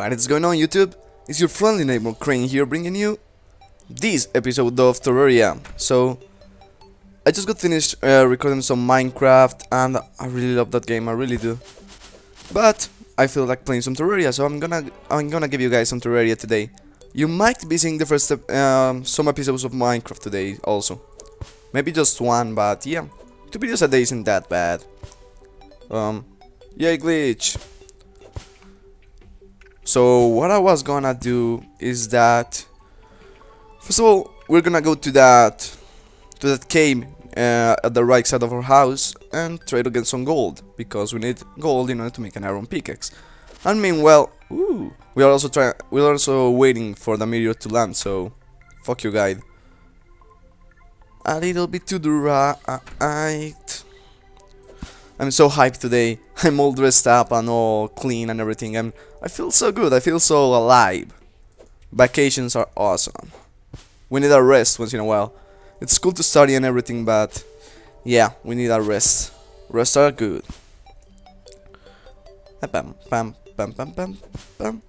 What is going on YouTube? It's your friendly neighbor Crane here bringing you this episode of Terraria. So, I just got finished uh, recording some Minecraft and I really love that game, I really do. But, I feel like playing some Terraria, so I'm gonna I'm gonna give you guys some Terraria today. You might be seeing the first um, some episodes of Minecraft today also. Maybe just one, but yeah. Two videos a day isn't that bad. Um, yay glitch. So what I was gonna do is that first of all we're gonna go to that to that cave uh, at the right side of our house and to get some gold because we need gold in order to make an iron pickaxe. And meanwhile, ooh, we are also trying we're also waiting for the meteor to land. So fuck you, guide. A little bit to the right. I'm so hyped today. I'm all dressed up and all clean and everything. I'm I feel so good. I feel so alive. Vacations are awesome. We need a rest once in a while. It's cool to study and everything, but yeah, we need a rest. Rest are good. Bam, bam, bam, bam, bam, bam.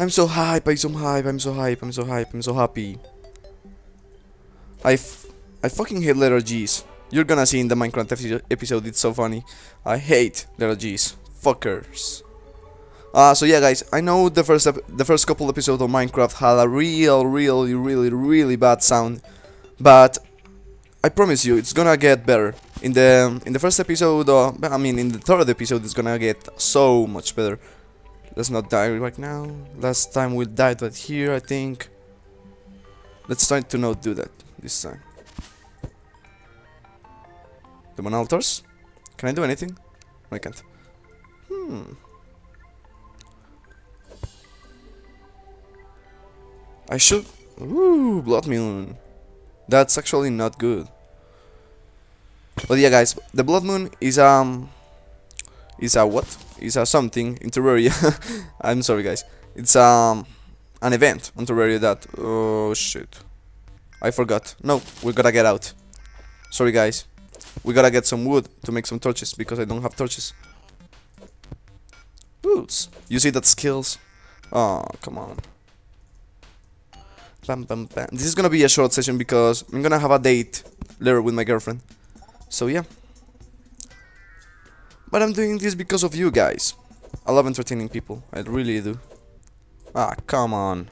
I'm so hype. I'm so hype. I'm so hype. I'm so hype. I'm so happy. I, f I fucking hate letter G's. You're gonna see in the Minecraft episode. It's so funny. I hate little G's. Fuckers. Uh, so yeah, guys, I know the first the first couple episodes of Minecraft had a real, really, really, really bad sound, but I promise you, it's gonna get better. In the in the first episode, uh, I mean, in the third episode, it's gonna get so much better. Let's not die right now. Last time we died right here, I think. Let's try to not do that this time. Demon altars? Can I do anything? No, I can't. Hmm. I should. Ooh, Blood Moon. That's actually not good. But yeah, guys, the Blood Moon is um, is a what? Is a something in Terraria. I'm sorry, guys. It's um, an event on Terraria that. Oh shit! I forgot. No, we gotta get out. Sorry, guys. We gotta get some wood to make some torches because I don't have torches. Boots. You see that skills? Oh, come on. Bam, bam, bam. This is gonna be a short session because I'm gonna have a date later with my girlfriend. So yeah. But I'm doing this because of you guys. I love entertaining people. I really do. Ah, come on.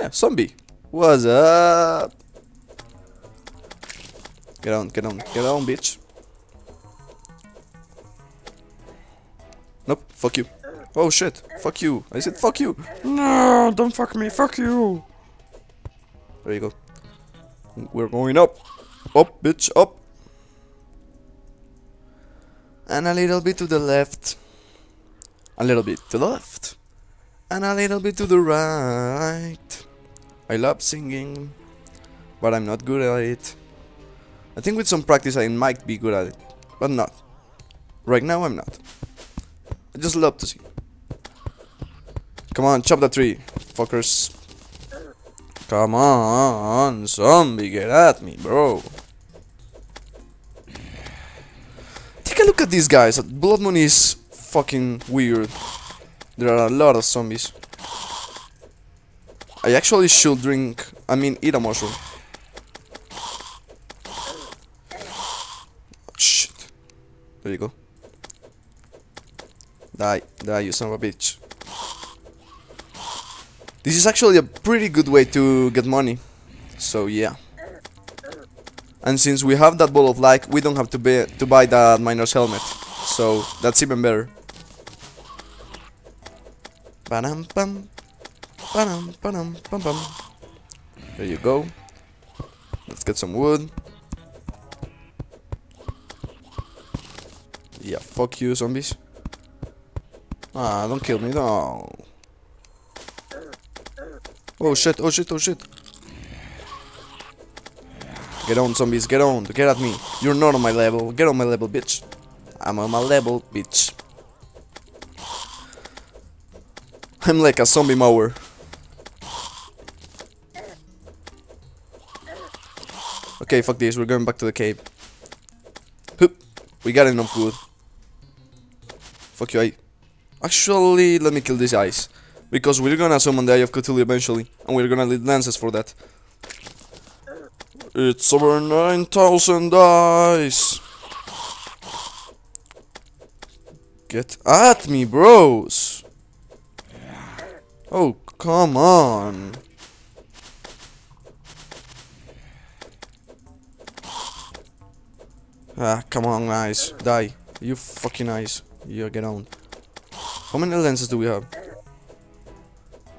Yeah, zombie. What's up? Get on, get on, get on, bitch. Nope, fuck you. Oh shit, fuck you. I said fuck you. No, don't fuck me, fuck you. There you go. We're going up. Up, bitch, up. And a little bit to the left. A little bit to the left. And a little bit to the right. I love singing, but I'm not good at it. I think with some practice I might be good at it, but not. Right now I'm not. I just love to sing. Come on, chop the tree, fuckers. Come on, zombie, get at me, bro. Take a look at these guys. Blood Moon is fucking weird. There are a lot of zombies. I actually should drink, I mean eat a mushroom. Shit. There you go. Die, die, you son of a bitch. This is actually a pretty good way to get money. So yeah. And since we have that ball of light, we don't have to buy to buy that miner's helmet. So that's even better. Ba-dum bum. Ba-dum ba-dum bum bum. There you go. Let's get some wood. Yeah, fuck you, zombies. Ah, don't kill me, no. Oh shit, oh shit, oh shit. Get on, zombies, get on, get at me. You're not on my level, get on my level, bitch. I'm on my level, bitch. I'm like a zombie mower. Okay, fuck this, we're going back to the cave. Hoop. We got enough wood. Fuck you, I. Actually, let me kill these guys. Because we're gonna summon the Eye of Cthulhu eventually. And we're gonna need lenses for that. It's over 9,000 dice. Get at me, bros. Oh, come on. Ah, come on, guys. Die. You fucking eyes. You get on. How many lenses do we have?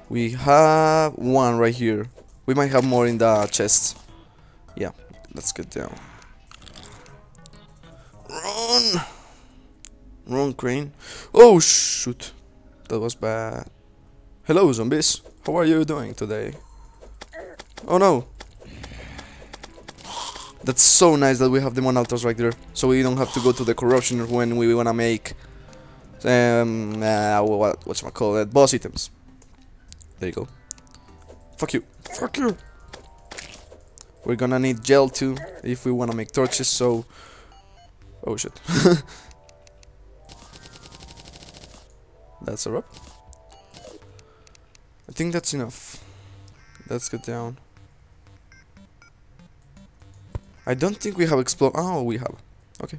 We have one right here. We might have more in the chest. Yeah, let's get down. Run! Run, crane. Oh, shoot. That was bad. Hello, zombies. How are you doing today? Oh no. That's so nice that we have the demon altars right there. So we don't have to go to the corruption when we wanna make um uh, what what's my call it boss items. There you go. Fuck you. Fuck you. We're gonna need gel too if we wanna make torches. So oh shit. that's a rope. I think that's enough. Let's get down. I don't think we have explode. Oh, we have. Okay.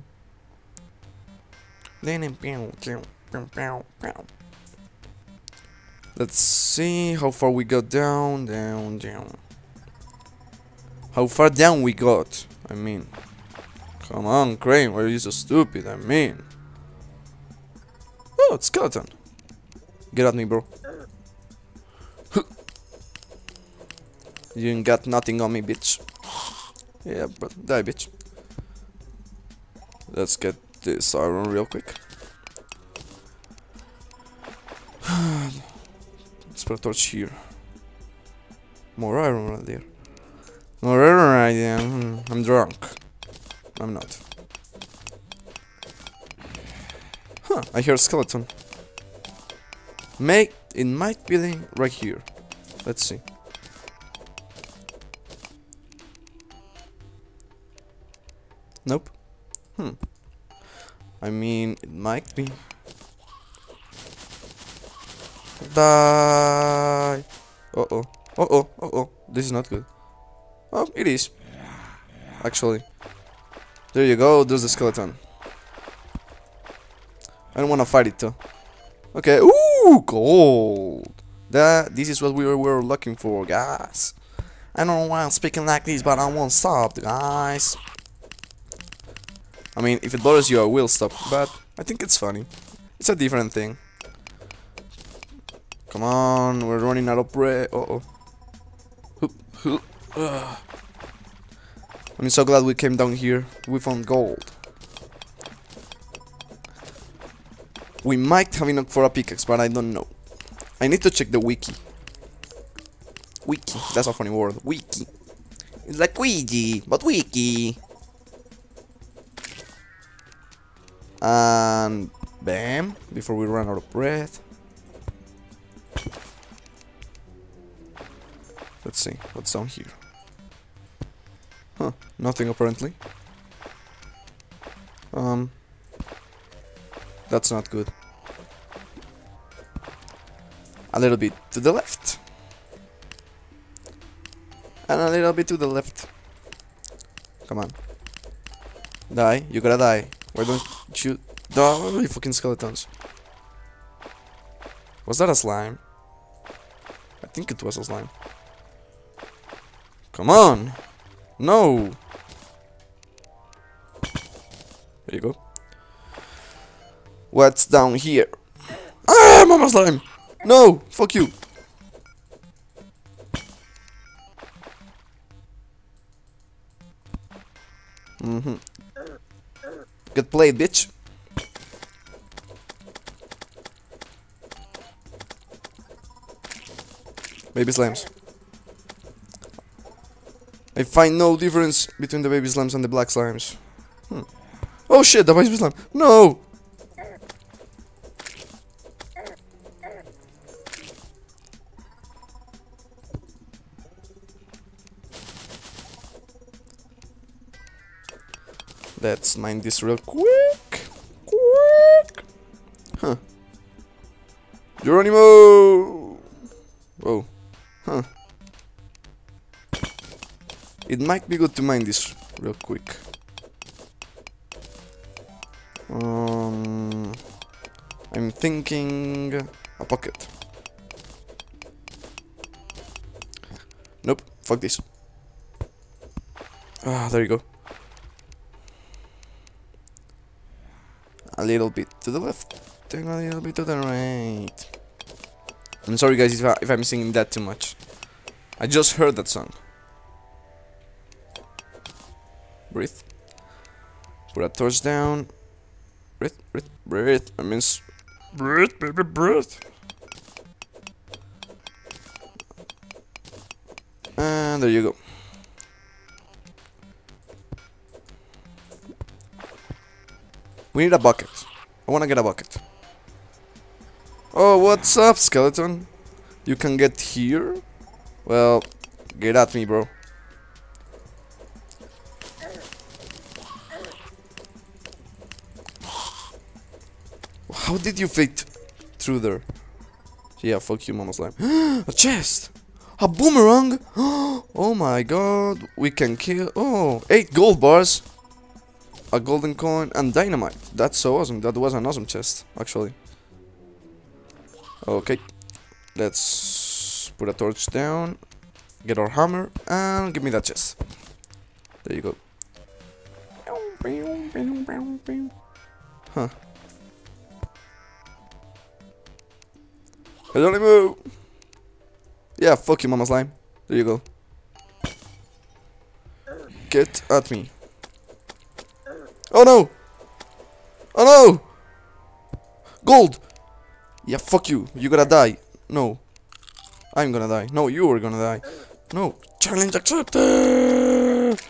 Let's see how far we got down, down, down. How far down we got? I mean. Come on, Crane, why are you so stupid? I mean. Oh, it's skeleton. Get at me, bro. You ain't got nothing on me, bitch. Yeah, but die, bitch. Let's get this iron real quick. Let's put a torch here. More iron right there. More iron right there. Hmm, I'm drunk. I'm not. Huh, I hear a skeleton. Make it might be right here. Let's see. Nope. Hmm. I mean, it might be. Die. Uh oh. Uh oh. Uh oh. This is not good. Oh, it is. Actually. There you go. There's the skeleton. I don't want to fight it though. Okay. Ooh, gold. That. This is what we were looking for, guys. I don't know why I'm speaking like this, but I won't stop, guys. I mean, if it bothers you, I will stop, but I think it's funny. It's a different thing. Come on, we're running out of bread. Uh oh. I'm so glad we came down here. We found gold. We might have enough for a pickaxe, but I don't know. I need to check the wiki. Wiki, that's a funny word. Wiki. It's like Ouija, but wiki. And bam, before we run out of breath. Let's see, what's down here? Huh, nothing apparently. Um, that's not good. A little bit to the left. And a little bit to the left. Come on. Die, you gotta die. Why don't you die, fucking skeletons? Was that a slime? I think it was a slime. Come on! No! There you go. What's down here? Ah, mama slime! No! Fuck you! Mm-hmm. Get played, bitch. Baby slimes. I find no difference between the baby slimes and the black slimes. Hmm. Oh shit, the baby slime. No! Let's mine this real quick. Quick. Huh. Geronimo! Whoa. Huh. It might be good to mine this real quick. Um, I'm thinking a pocket. Nope, fuck this. Ah, there you go. A little bit to the left, and a little bit to the right. I'm sorry guys if, I, if I'm singing that too much. I just heard that song. Breathe. Put a torch down. Breathe, breathe, breathe. I mean, breathe, baby, breathe. And there you go. We need a bucket. I wanna get a bucket. Oh, what's up, skeleton? You can get here? Well, get at me, bro. How did you fit through there? Yeah, fuck you, Mama Slime. a chest! A boomerang! oh my god, we can kill. Oh, eight gold bars! A golden coin and dynamite. That's so awesome. That was an awesome chest, actually. Okay, let's put a torch down, get our hammer, and give me that chest. There you go. Huh. Geronimo! Yeah, fuck you, Mama Slime. There you go. Get at me. Oh no! Oh no! Gold! Yeah, fuck you. You gotta die. No. I'm gonna die. No, you are gonna die. No. Challenge accepted!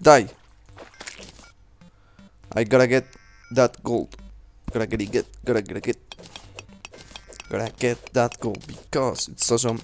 Die. I gotta get that gold. Gotta get it, get, gotta get it, get. Gotta get that gold because it's awesome.